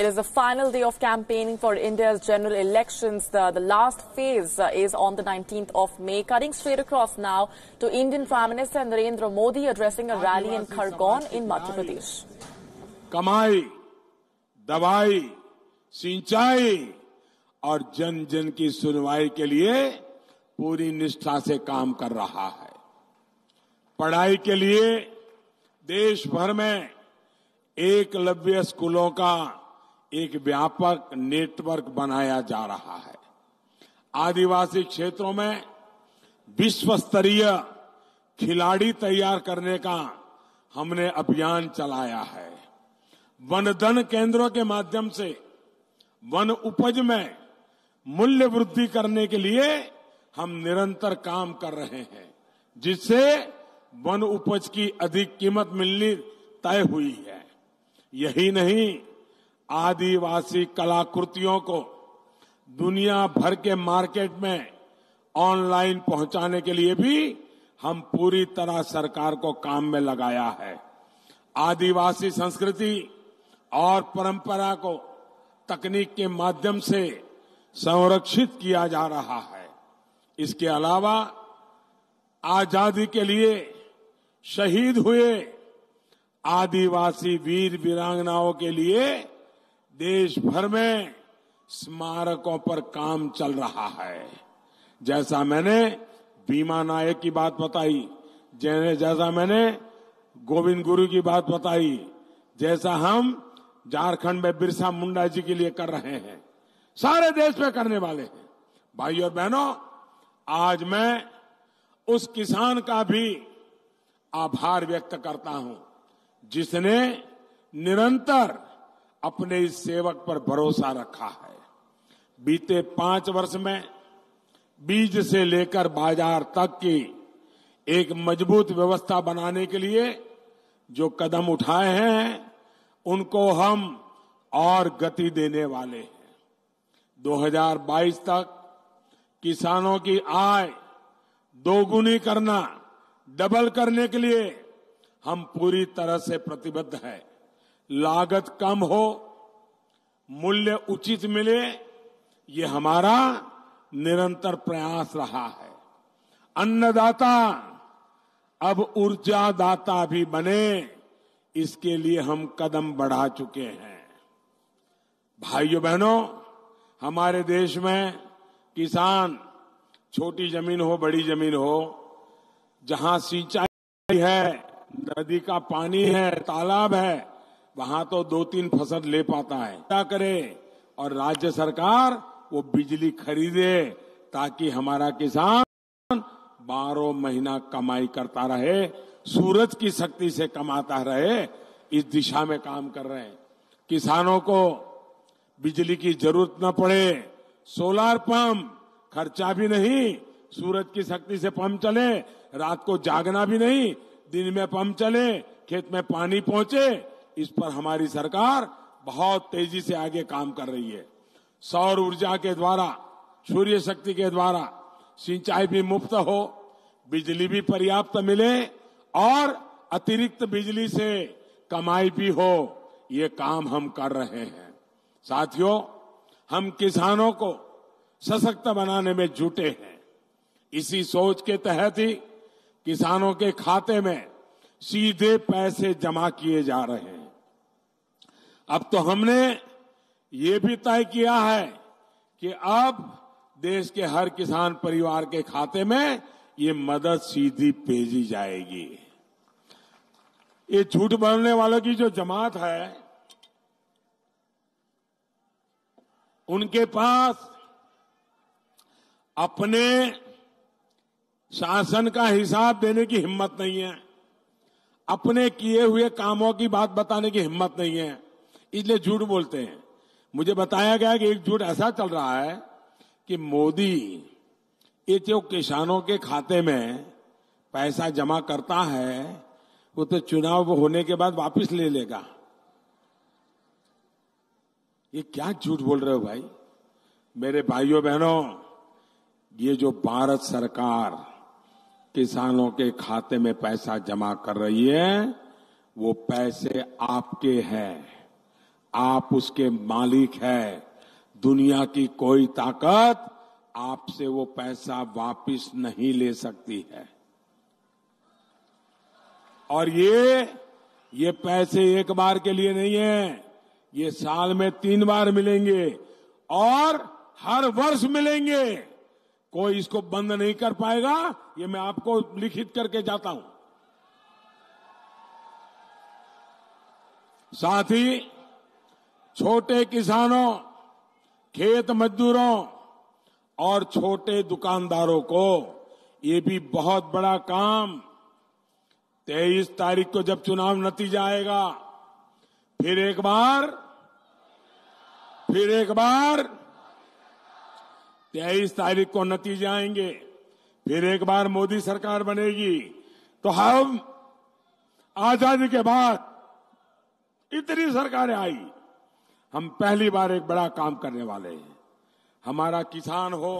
It is the final day of campaigning for India's general elections. The, the last phase uh, is on the 19th of May. Cutting straight across now to Indian Prime Minister Narendra Modi addressing a rally in Khargone in Madhya Pradesh. कमाई दवाई सिंचाई और जन जन की सुनवाई के लिए पूरी निष्ठा से काम कर रहा है पढ़ाई के लिए देश भर में एकलव्य स्कूलों का एक व्यापक नेटवर्क बनाया जा रहा है। आदिवासी क्षेत्रों में विश्व स्तरीय खिलाड़ी तैयार करने का हमने अभियान चलाया है। वन धन केंद्रों के माध्यम से वन उपज में मूल्य वृद्धि करने के लिए हम निरंतर काम कर रहे हैं, जिससे वन उपज की अधिक कीमत मिलनी तय हुई है। यही नहीं आदिवासी कलाकृतियों को दुनिया भर के मार्केट में ऑनलाइन पहुँचाने के लिए भी हम पूरी तरह सरकार को काम में लगाया है। आदिवासी संस्कृति और परंपरा को तकनीक के माध्यम से संरक्षित किया जा रहा है। इसके अलावा आज़ादी के लिए शहीद हुए आदिवासी वीर वीरांगनाओं के लिए देश भर में स्मारकों पर काम चल रहा है। जैसा मैंने भीमा नायक की बात बताई जैसा मैंने गोविंद गुरु की बात बताई, जैसा हम झारखंड में बिरसा मुंडा जी के लिए कर रहे हैं, सारे देश में करने वाले हैं। भाई और बहनों, आज मैं उस किसान का भी आभार व्यक्त करता हूँ, जिसने निरंतर अपने इस सेवक पर भरोसा रखा है। बीते पाँच वर्ष में बीज से लेकर बाज़ार तक की एक मज़बूत व्यवस्था बनाने के लिए जो कदम उठाए हैं, उनको हम और गति देने वाले हैं। 2022 तक किसानों की आय दोगुनी करना, डबल करने के लिए हम पूरी तरह से प्रतिबद्ध है। लागत कम हो, मूल्य उचित मिले, ये हमारा निरंतर प्रयास रहा है। अन्नदाता, अब ऊर्जादाता भी बने, इसके लिए हम कदम बढ़ा चुके हैं। भाइयों बहनों, हमारे देश में किसान, छोटी ज़मीन हो, बड़ी ज़मीन हो, जहाँ सिंचाई है, नदी का पानी है, तालाब है वहाँ तो दो तीन फ़सल ले पाता है। क्या करे? और राज्य सरकार वो बिजली खरीदे ताकि हमारा किसान बारह महीना कमाई करता रहे, सूरज की शक्ति से कमाता रहे, इस दिशा में काम कर रहे हैं। किसानों को बिजली की ज़रूरत न पड़े, सोलार पंप खर्चा भी नहीं, सूरज की शक्ति से पंप चले, रात को जागना भी नहीं, दिन में पंप चले, खेत में पानी पहुँचे इस पर हमारी सरकार बहुत तेज़ी से आगे काम कर रही है। सौर ऊर्जा के द्वारा, सूर्य शक्ति के द्वारा सिंचाई भी मुफ़्त हो, बिजली भी पर्याप्त मिले और अतिरिक्त बिजली से कमाई भी हो, ये काम हम कर रहे हैं। साथियों, हम किसानों को सशक्त बनाने में जुटे हैं। इसी सोच के तहत ही किसानों के खाते में सीधे पैसे जमा किए जा रहे हैं। अब तो हमने ये भी तय किया है कि अब देश के हर किसान परिवार के खाते में ये मदद सीधी भेजी जाएगी। ये झूठ बोलने वालों की जो जमात है, उनके पास अपने शासन का हिसाब देने की हिम्मत नहीं है। अपने किए हुए कामों की बात बताने की हिम्मत नहीं है। इसलिए झूठ बोलते हैं। मुझे बताया गया कि एक झूठ ऐसा चल रहा है कि मोदी ये जो किसानों के खाते में पैसा जमा करता है वो तो चुनाव होने के बाद वापस ले लेगा। ये क्या झूठ बोल रहे हो भाई? मेरे भाइयों बहनों, ये जो भारत सरकार किसानों के खाते में पैसा जमा कर रही है, वो पैसे आपके हैं। आप उसके मालिक है। दुनिया की कोई ताकत आपसे वो पैसा वापस नहीं ले सकती है। और ये ये पैसे एक बार के लिए नहीं है। ये साल में तीन बार मिलेंगे और हर वर्ष मिलेंगे। कोई इसको बंद नहीं कर पाएगा, ये मैं आपको लिखित करके जाता हूँ। साथ ही छोटे किसानों, खेत मजदूरों और छोटे दुकानदारों को ये भी बहुत बड़ा काम। तेईस तारीख को जब चुनाव नतीजा आएगा, फिर एक बार, फिर एक बार, तेईस तारीख को नतीजे आएँगे, फिर एक बार मोदी सरकार बनेगी। तो हम आज़ादी के बाद इतनी सरकारें आई। हम पहली बार एक बड़ा काम करने वाले हैं। हमारा किसान हो